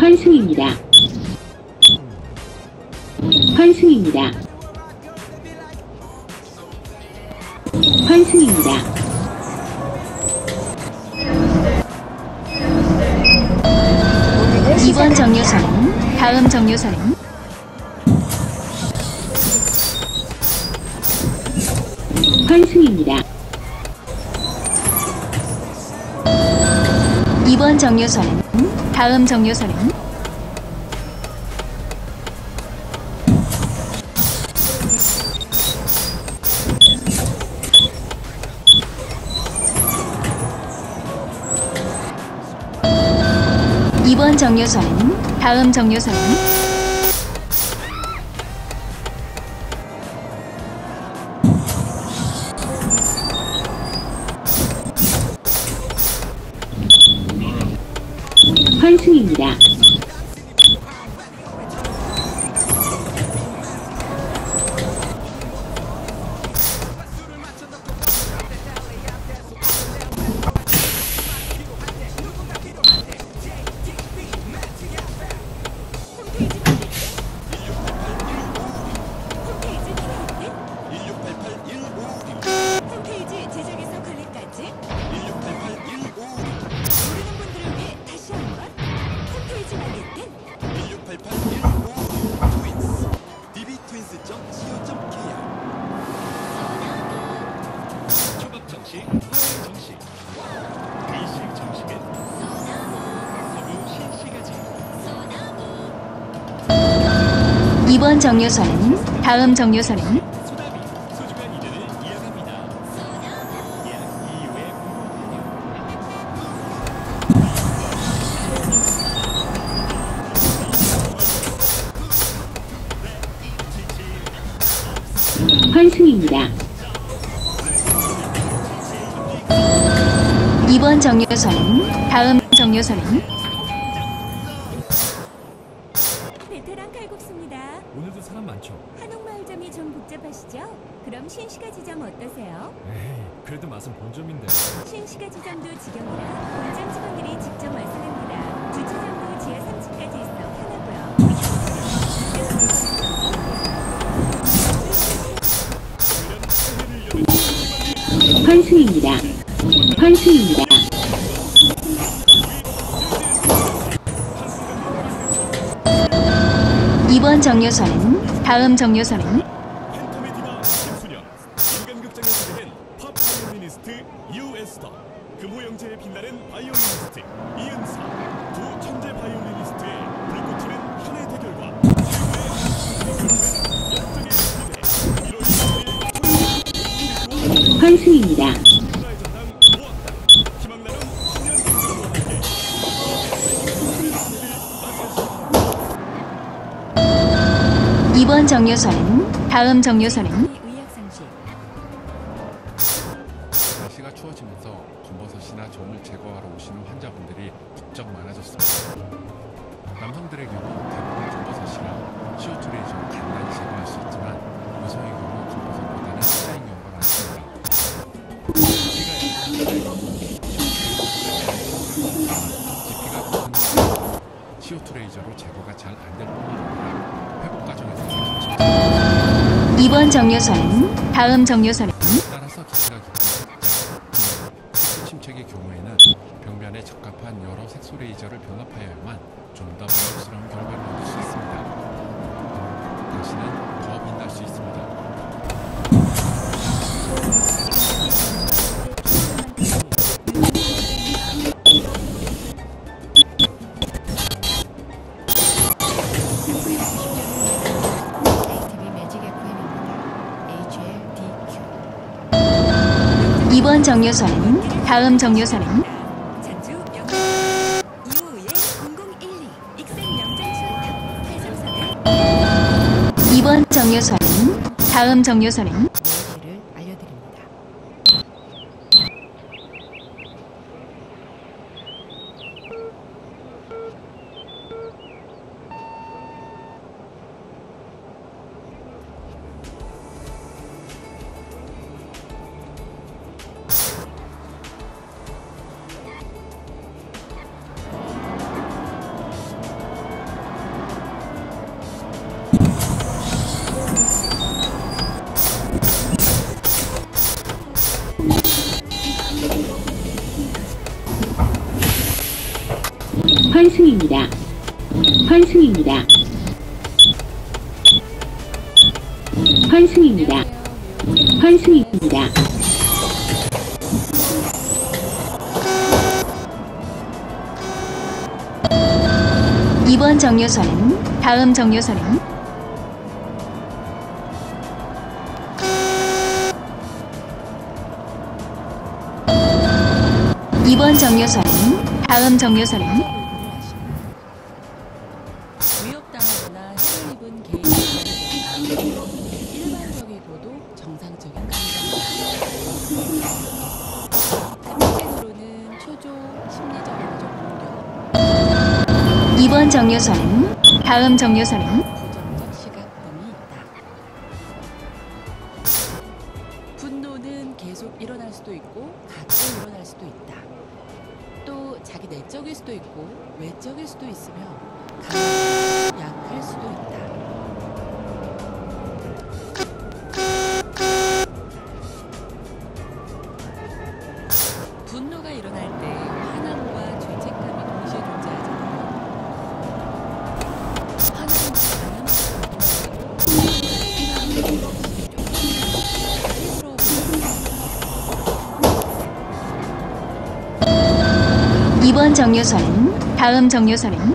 환승입니다. 환승입니다. 환승입니다. 이번 정류소는 다음 정류소는 환승입니다. 이번 정류소는 다음 정류소는 이번 정류소는 다음 정류소는 환승입니다. 이번 정류소는 다음 정류소는 환승입니다. 2번 정류소는 다음 정류소는 베테랑 칼국수입니다. 오늘도 사람 많죠? 한옥마을점이 좀 복잡하시죠? 그럼 신시가 지점 어떠세요? 에이, 그래도 맛은 본점인데. 신시가 지점도 지경이라 본점 직원들이 직접 완성합니다. 주차장도 지하 3층까지 있어 편하고요. 환승입니다. 환승입니다. 이번 정류소는 다음 정류소는 2번 정류소는 다음 정류소는 날씨가 추워지면서 검버섯이나 점을 제거하러 오시는 환자분들이 부쩍 많아졌습니다. 남성들의 경우 대부분 검버섯이나 CO2를 좀 간단히 제거할 수 있지만 여성의 경우 검버섯보다는 시자인 경우가 많습니다. 깊이가 깊은 CO2 레이저로 제거가 잘 안 될 뿐만 아니라 회복 과정에서 이번 정류소는 다음 따라 이번 정류소는 다음 정류소는 전주 명동 251 0012 익산 명장수탑 834대 이번 정류소는 다음 정류소는 환승입니다. 환승입니다. 환승입니다. 환승입니다. 2번 정류소는 다음 정류소는 2번 정류소는 다음 정류소는 위협당하거나 해를 입은 개인이 일반적이고도 정상적인 감정입니다. 초조 심리적 공격, 2번 정류소는 다음 정류소는 수도 있으며 약할 수도 있다. 분노가 일어날 때 화남과 죄책감이 동시에 존재하잖아요. 강함을 스스로 2번 정류소는 다음 정류소는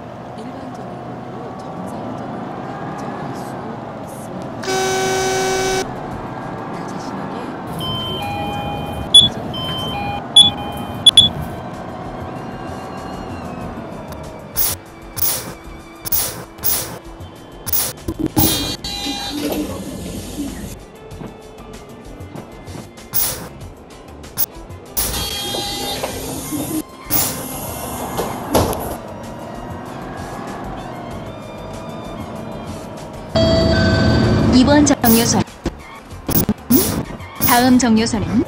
2번 정류선. 다음 정류선은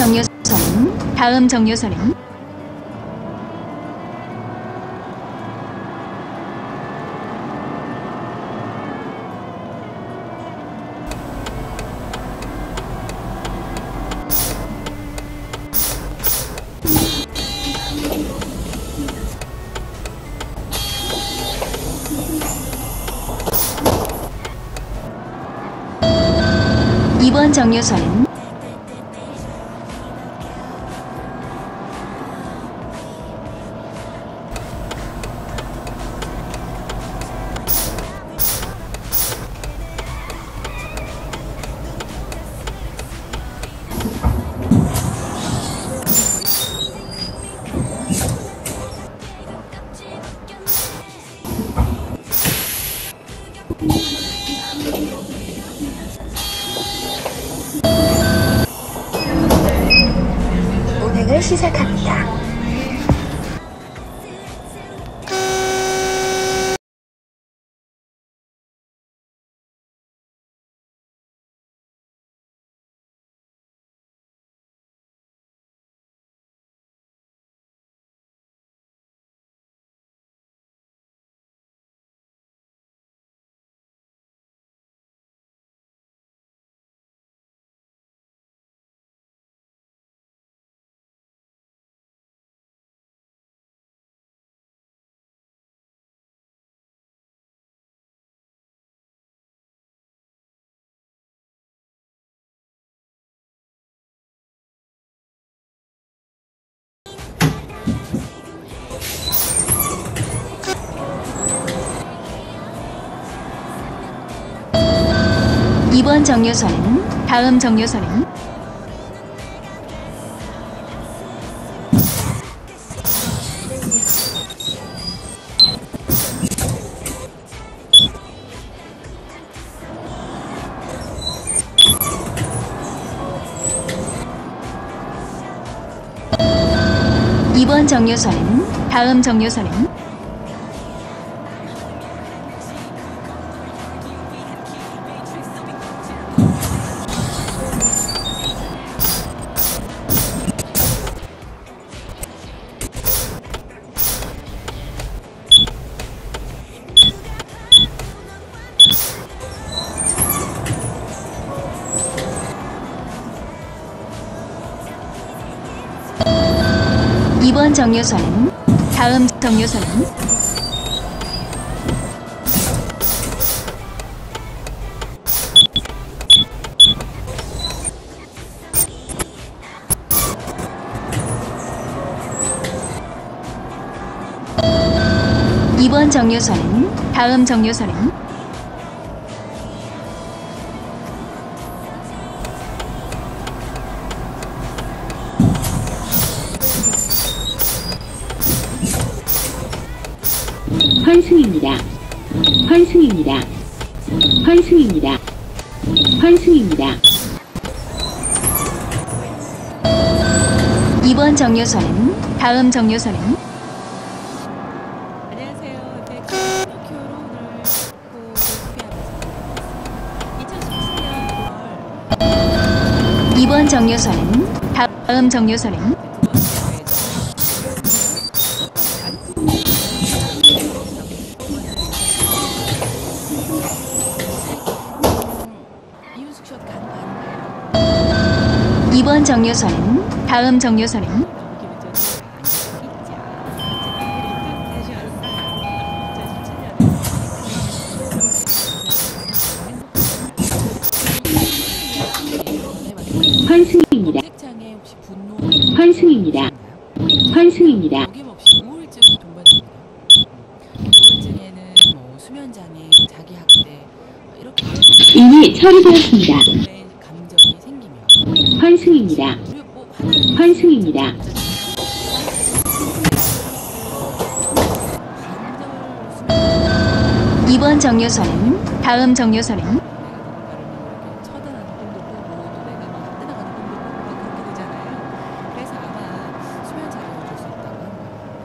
정류소는 다음 정류소는 이번 정류소는 시작합니다. 이번 정류소는 다음 정류소는 이번 정류소는 다음 정류소는 이번 정류소는 다음 정류소는 이번 정류소는 다음 정류소는 환승입니다. 환승입니다. 환승입니다. 환승입니다. 이번 정류소는 다음 정류소는 안녕하세요. 네, 피노키오로 오늘 고 소개하면서 2017년 1월 이번 정류소는 다음 정류소는 이번 정류소는 다음 정류소는. 환승입니다. 환승입니다. 환승입니다. 이미 처리되었습니다. 생기면 환승입니다. 이번 정류소는 다음 정류소는.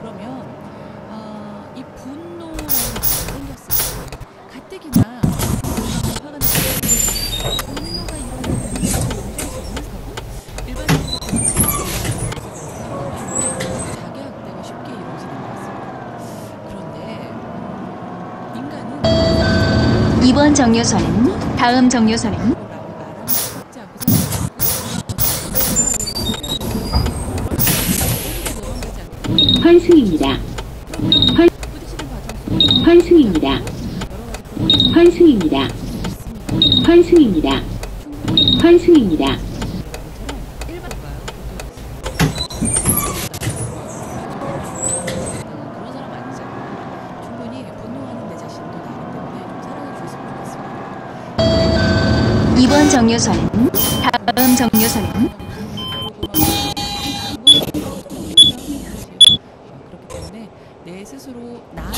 그러면 어, 이 분노라는 감정이 생겼을 때 가뜩이나 화가 나는 분노가 일어나는 용서할 수 없는 사고 일반적으로 자기 학대가 쉽게 이루어지는 것 같습니다. 그런데 음, 인간은 이번 정류소는 다음 정류소는 환승입니다. 환, 환승입니다. 환승입니다. 환승입니다. 환승입니다. 일반가요? 그런 사람 아니잖아요. 충분히 분노하는 내 자신도 나기 때문에 좀 사랑해 주셨으면 좋겠습니다. 이번 정류소는 다음 정류소는 그렇기 때문에 내 스스로 나는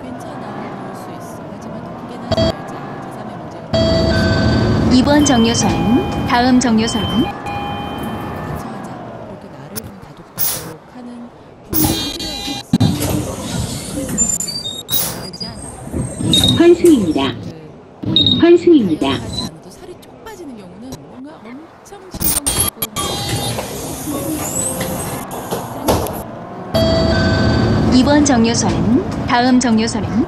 괜찮아 그럴 수 있어 하지만 하지 말자 제3의 문제가 이번 정류소는 다음 정류소는 단서하자 그렇게 나를 좀 다독다독하는 부분이 필요할 것 같습니다 다르지 않아 환승입니다. 그 환승입니 다. 하지 않아도 살이 쪽 빠지는 경우는 뭔가 엄청 신경 쓰고 이번 정류소는 다음 정류소는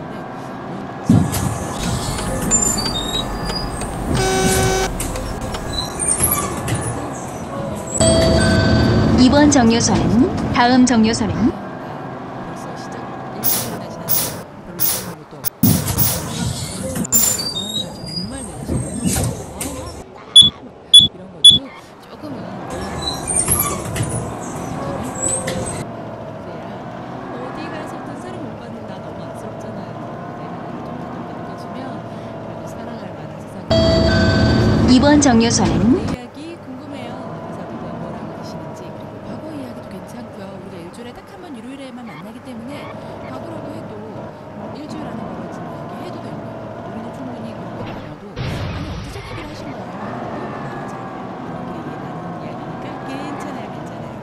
이번 정류소는 다음 정류소는 벌써 시작 일주일이나 지났는데 별로 이런 것도 없고 아, 나 정말 내 자신 너무 좋아 이런 것도 조금은 그래야 어디 가서든 사랑 못 받는 나 너무 안쓰럽잖아요 내가 좀 다독다독 해주면 그래도 사랑할 만한 세상 이 이번 정류소는 내 이야기 궁금해요. 회사분들 뭐라고 계시는지 그리고 과거 이야기도 괜찮고요. 우리가 일주일에 딱 한 번 일요일에만 만나기 때문에 과거라고 해도 뭐 일주일 안에 벌어진 이야기 해도 됩니다. 우리는 충분히 그렇게 나눠도 아니 언제적 얘기를 하신 거예요? 맞아요. 우리끼리 나누는 이야기니까 괜찮아요, 괜찮아요.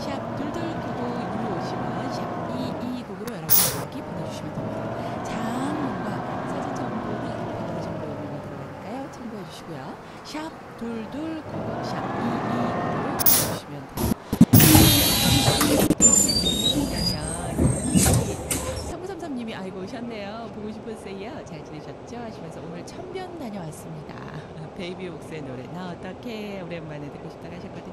샵 둘둘구구 이리 오시면 샵 229으로 여러분 이야기 보내주시면 됩니다. 장문과 사진 정보는 배달 정보 있는 거 들어가니까요. 참고해 주시고요. 샵 둘둘구구 샵 229으로 보내주시면 됩니다. 3933님이 아이고 오셨네요. 보고 싶었어요. 잘 지내셨죠? 하시면서 오늘 천변 다녀왔습니다. 베이비 옥스의 노래 나 어떻게 오랜만에 듣고 싶다고 하셨거든요.